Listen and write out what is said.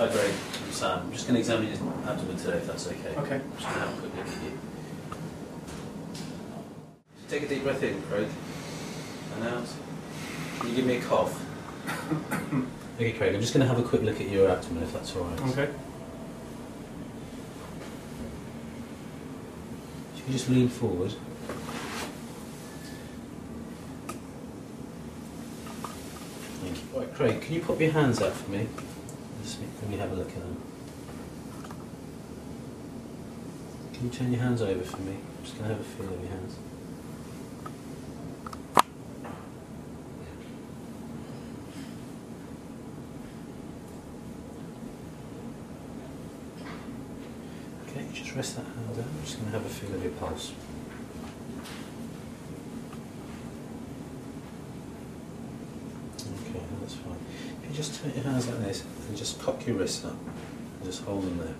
Hi Greg, I'm Sam. I'm just going to examine your abdomen today if that's okay. Okay. I'm just going to have a quick look at you. Take a deep breath in, Craig. And out. Can you give me a cough? okay, Craig, I'm just going to have a quick look at your abdomen if that's alright. Okay. If you can just lean forward. Thank you. Right, Craig, can you put your hands out for me? Let me have a look at them. Can you turn your hands over for me? I'm just going to have a feel of your hands. Okay, just rest that hand down. I'm just going to have a feel of your pulse. Okay, that's fine. If you just turn your hands like this and just cock your wrists up and just hold them there.